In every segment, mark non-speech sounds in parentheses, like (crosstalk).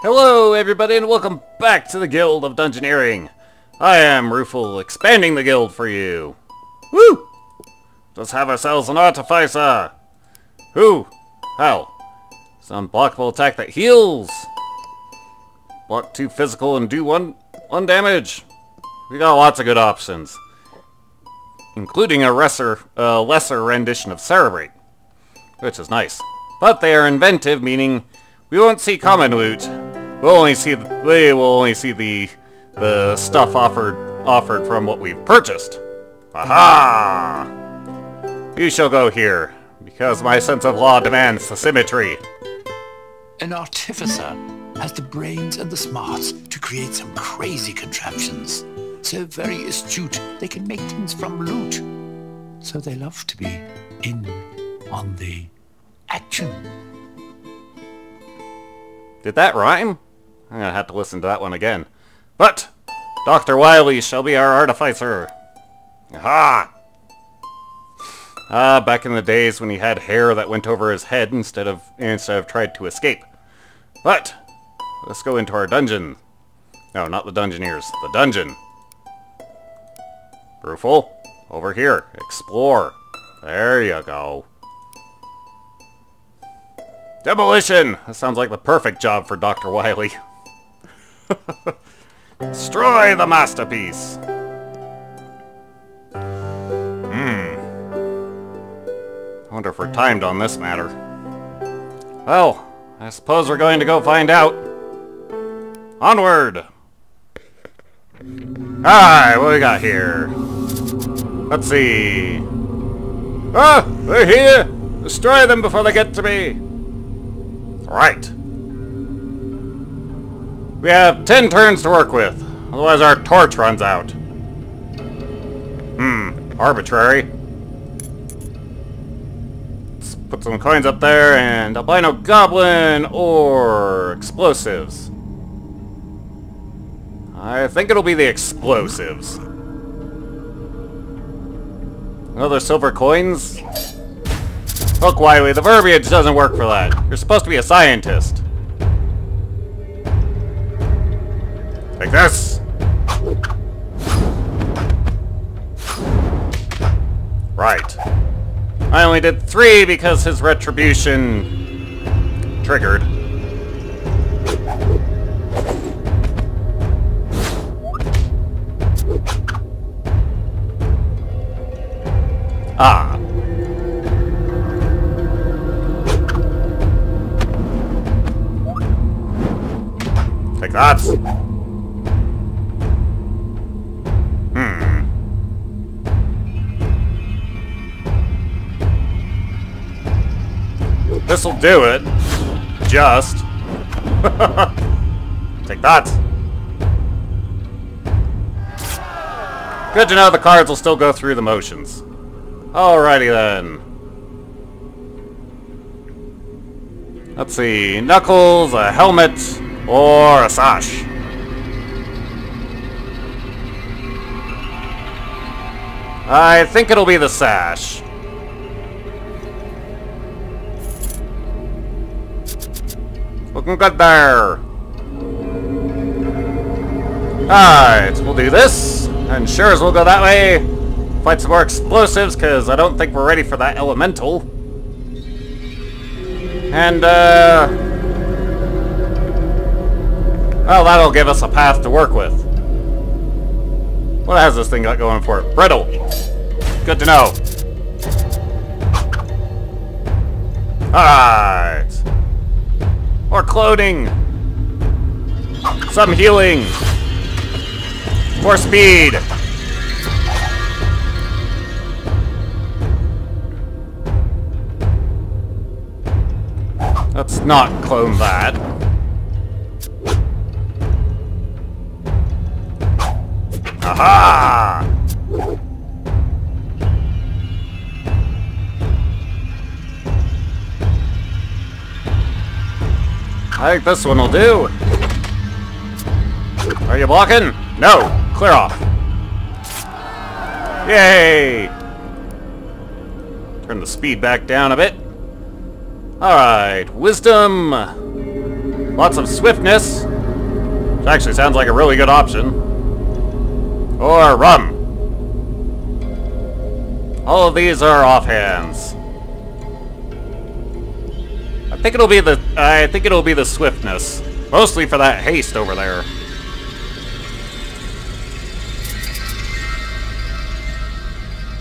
Hello, everybody, and welcome back to the Guild of Dungeoneering. I am Ryufl, expanding the guild for you. Woo! Let's have ourselves an artificer. Who? How? Some blockable attack that heals. Block two physical and do one one damage. We got lots of good options, including a lesser uh, lesser rendition of Cerebrate, which is nice. But they are inventive, meaning we won't see common loot. We'll only see the, we will only see the the stuff offered offered from what we've purchased. Aha! You shall go here, because my sense of law demands the symmetry. An artificer has the brains and the smarts to create some crazy contraptions. So very astute, they can make things from loot. So they love to be in on the action. Did that rhyme? I'm gonna have to listen to that one again. But, Dr. Wily shall be our artificer. Aha! Ah, back in the days when he had hair that went over his head instead of instead of tried to escape. But, let's go into our dungeon. No, not the Dungeoneers. The dungeon. Ryufl, over here. Explore. There you go. Demolition! That sounds like the perfect job for Dr. Wily. (laughs) Destroy the masterpiece! Hmm. I wonder if we're timed on this matter. Well, I suppose we're going to go find out. Onward! Alright, what do we got here? Let's see. Ah! They're here! Destroy them before they get to me! Right. We have 10 turns to work with. Otherwise our torch runs out. Hmm. Arbitrary. Let's put some coins up there and albino goblin or explosives. I think it'll be the explosives. Another silver coins? Look, Wily, the verbiage doesn't work for that. You're supposed to be a scientist. Like this. Right. I only did three because his retribution triggered. Ah. Take that. This'll do it. Just. (laughs) Take that. Good to know the cards will still go through the motions. Alrighty then. Let's see. Knuckles, a helmet, or a sash. I think it'll be the sash. Looking good there. Alright, we'll do this. And sure as we'll go that way. Fight some more explosives, because I don't think we're ready for that elemental. And, uh... Well, that'll give us a path to work with. What has this thing got going for it? Brittle. Good to know. Alright. More clothing. Some healing. More speed. Let's not clone that. Aha! I think this one will do. Are you blocking? No! Clear off. Yay! Turn the speed back down a bit. Alright, wisdom. Lots of swiftness. Which actually sounds like a really good option. Or rum. All of these are offhands. I think it'll be the I think it'll be the swiftness. Mostly for that haste over there.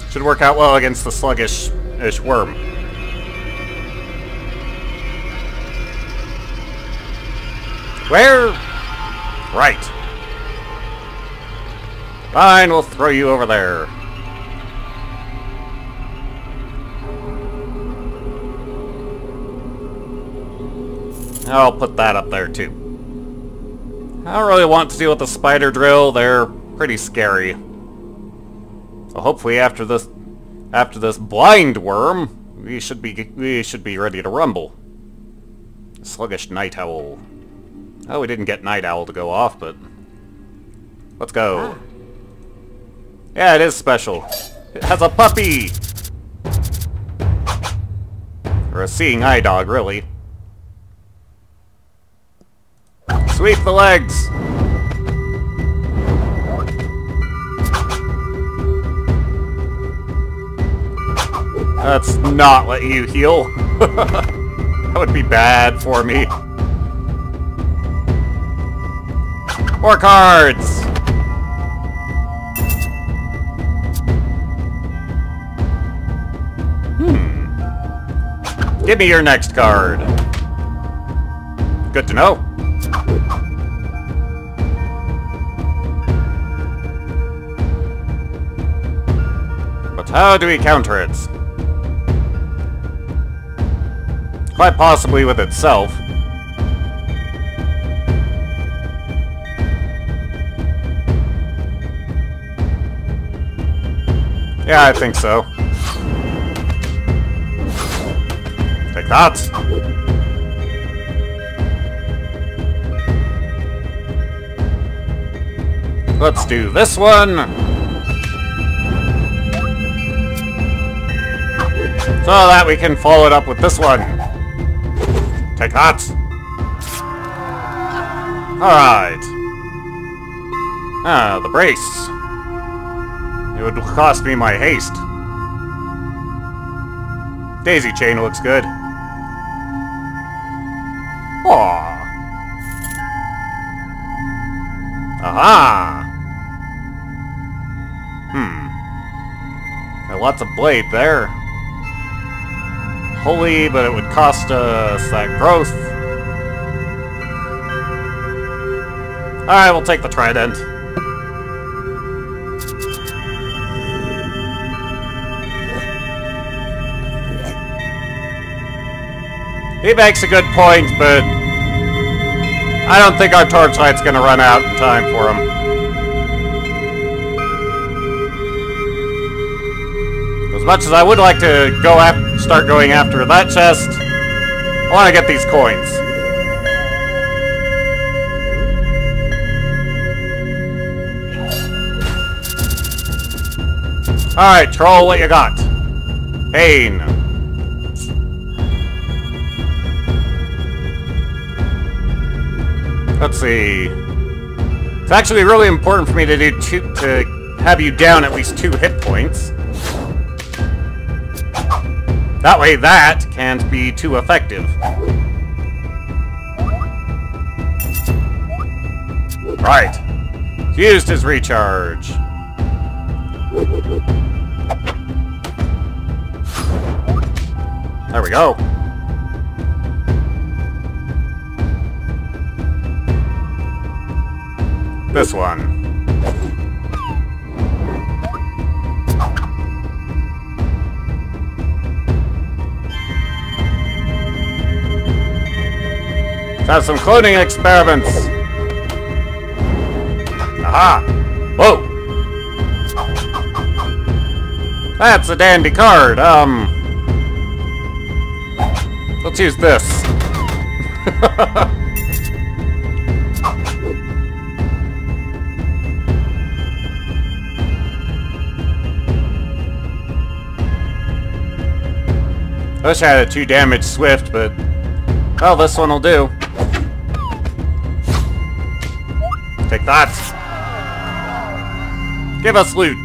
Should work out well against the sluggish-ish worm. Where? Right. Fine, we'll throw you over there. I'll put that up there too. I don't really want to deal with the spider drill, they're pretty scary. So hopefully after this after this blind worm, we should be we should be ready to rumble. Sluggish night owl. Oh, we didn't get night owl to go off, but let's go. Ah. Yeah, it is special. It has a puppy! Or a seeing eye dog, really. Sweep the legs! That's not let you heal. (laughs) that would be bad for me. More cards! Hmm. Give me your next card. Good to know. How do we counter it? Quite possibly with itself. Yeah, I think so. Take that! Let's do this one! So that we can follow it up with this one. Take that! Alright. Ah, the brace. It would cost me my haste. Daisy chain looks good. Aww. Aha! Hmm. Got lots of blade there. Holy, but it would cost us that growth. Alright, we'll take the trident. He makes a good point, but I don't think our torchlight's gonna run out in time for him. Much as I would like to go af start going after that chest, I want to get these coins. Alright, troll, what you got? Pain. Let's see. It's actually really important for me to do two, to have you down at least two hit points. That way that can't be too effective. Right. Used his recharge. There we go. This one. Have some cloning experiments. Aha! Whoa! That's a dandy card. Um... Let's use this. (laughs) Wish I had a 2 damage Swift, but... Well, this one will do. That. Give us loot.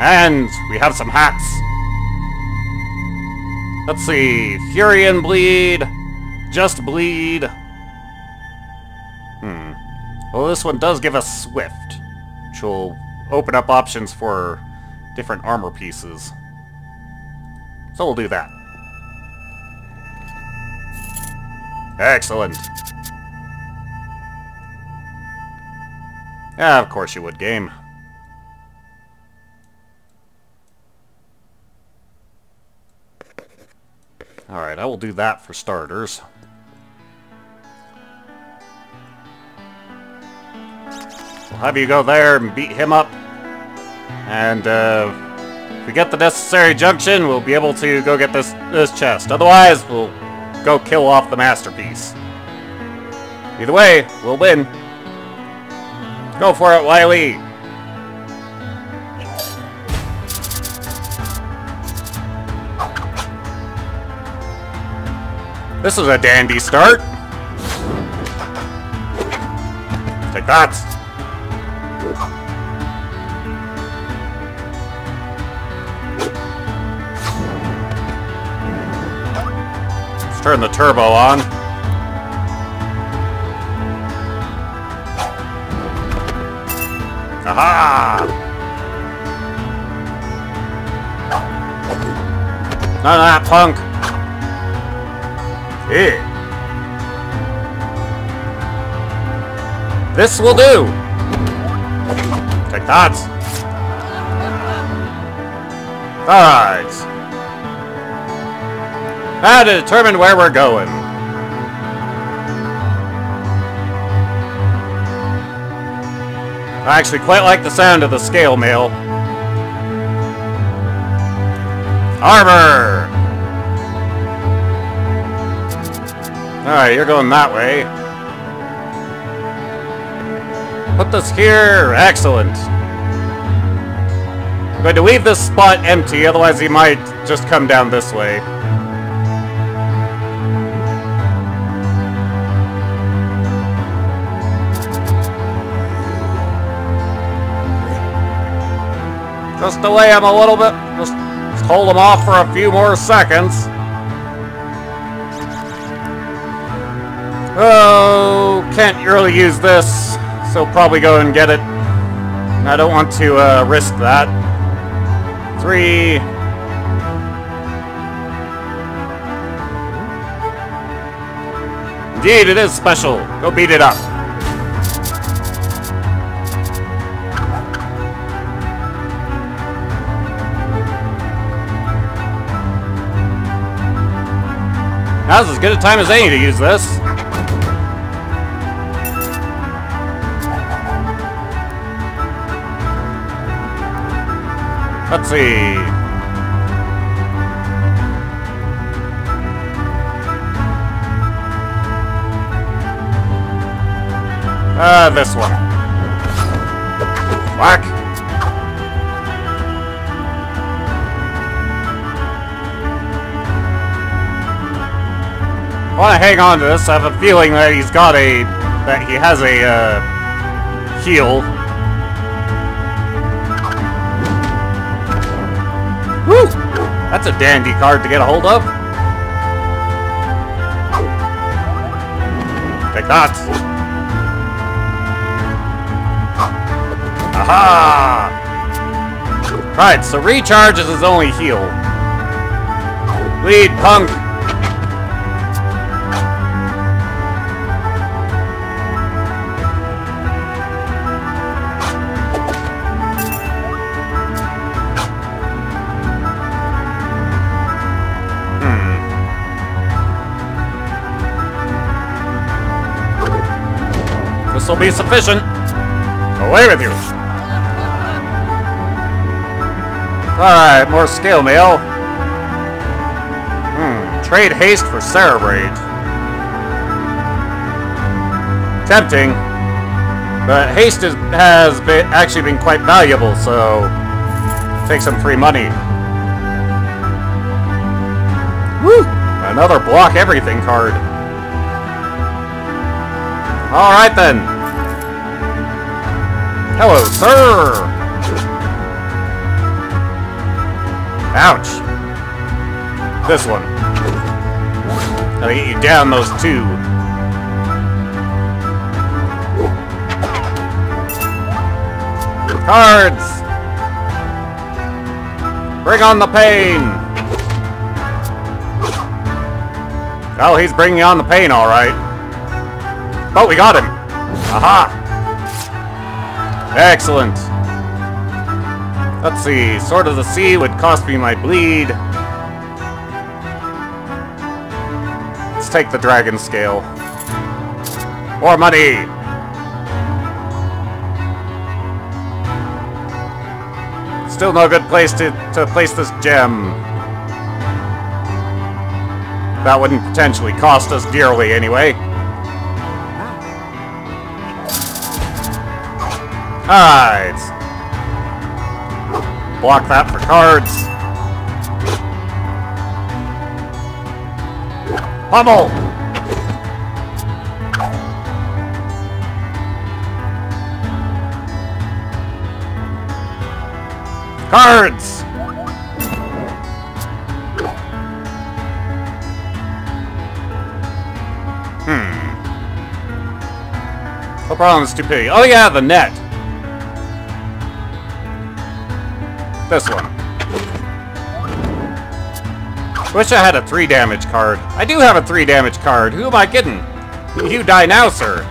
And we have some hats. Let's see. Fury and Bleed. Just Bleed. Hmm. Well, this one does give us Swift, which will open up options for different armor pieces. So we'll do that. Excellent. Yeah, of course you would, game. Alright, I will do that for starters. We'll have you go there and beat him up. And, uh, if we get the necessary junction, we'll be able to go get this, this chest. Otherwise, we'll go kill off the masterpiece. Either way, we'll win. Go for it, Wily! This is a dandy start. Take that. Turn the turbo on. Aha! None of that punk. Yeah. This will do. Take that. Alright. Now to determine where we're going. I actually quite like the sound of the scale mail. Armor! Alright, you're going that way. Put this here. Excellent. I'm going to leave this spot empty, otherwise he might just come down this way. Just delay him a little bit. Just, just hold him off for a few more seconds. Oh, can't really use this, so probably go and get it. I don't want to uh, risk that. Three. Indeed, it is special. Go beat it up. Now's as good a time as any to use this. Let's see. Ah, uh, this one. Whack. I want to hang on to this. I have a feeling that he's got a... that he has a, uh, heal. Woo! That's a dandy card to get a hold of. Take that. Aha! Right, so recharge is his only heal. Lead, punk! Will be sufficient. Away with you. Alright, more scale mail. Hmm, trade haste for Cerebrate. Tempting. But haste is, has been, actually been quite valuable, so take some free money. Woo! Another block everything card. Alright then. Hello, sir! Ouch. This one. Gotta get you down those two. Cards! Bring on the pain! Oh, he's bringing on the pain, alright. But we got him! Aha! Excellent. Let's see, Sword of the Sea would cost me my bleed. Let's take the dragon scale. More money! Still no good place to, to place this gem. That wouldn't potentially cost us dearly anyway. Alright. Block that for cards. Pummel! Cards! Hmm. No problem stupidity. Oh yeah, the net. This one. Wish I had a 3 damage card. I do have a 3 damage card. Who am I kidding? You die now, sir.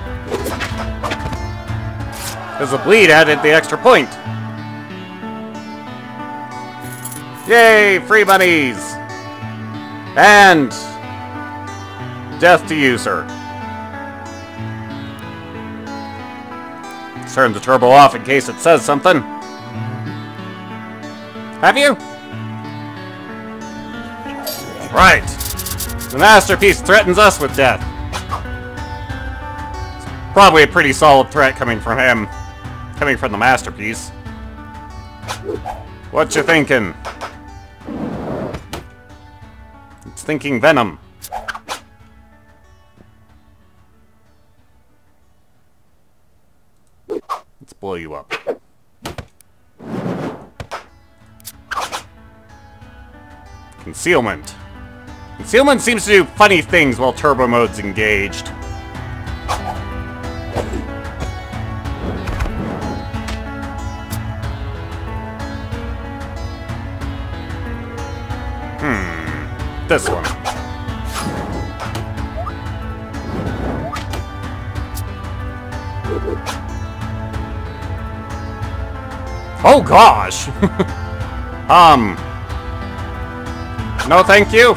Because the bleed added the extra point. Yay, free bunnies! And... Death to you, sir. Turn the turbo off in case it says something. Have you? Right. The masterpiece threatens us with death. It's probably a pretty solid threat coming from him. Coming from the masterpiece. What you thinking? It's thinking Venom. Let's blow you up. Concealment. Concealment seems to do funny things while turbo mode's engaged. Hmm. This one. Oh gosh! (laughs) um... No thank you!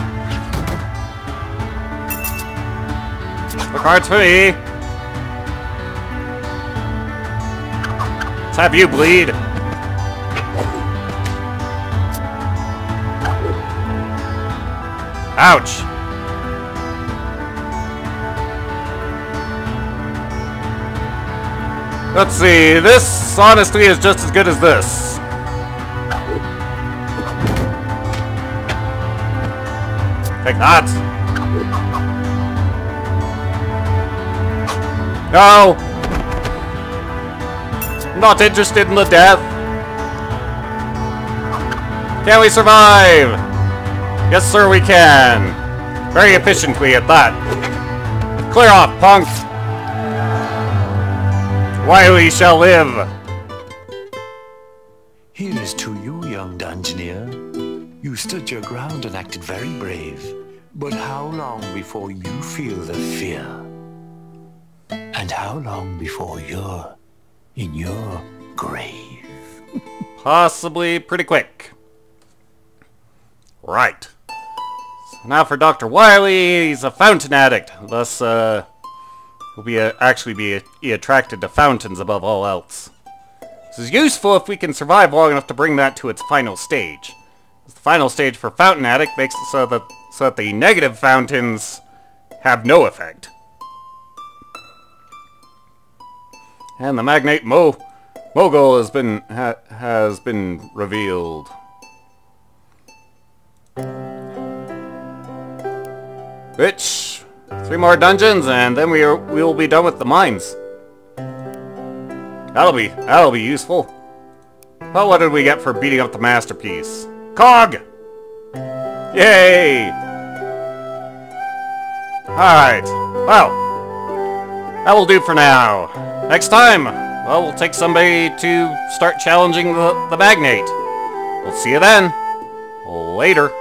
The card's for me! Let's have you bleed! Ouch! Let's see, this honestly is just as good as this. Take that! No! Not interested in the death! Can we survive? Yes, sir, we can! Very efficiently at that. Clear off, punk! Wily shall live! Stood your ground and acted very brave. But how long before you feel the fear? And how long before you're in your grave? (laughs) Possibly pretty quick. Right. So now for Dr. Wily, he's a fountain addict. Thus, uh, will be uh, actually be, be attracted to fountains above all else. This is useful if we can survive long enough to bring that to its final stage. Final stage for Fountain Addict makes it so that so that the negative fountains have no effect. And the Magnate Mo Mogul has been ha has been revealed. Which Three more dungeons, and then we are, we will be done with the mines. That'll be that'll be useful. But what did we get for beating up the masterpiece? Cog! Yay! Alright, well, that will do for now. Next time, well, we'll take somebody to start challenging the, the magnate. We'll see you then. Later.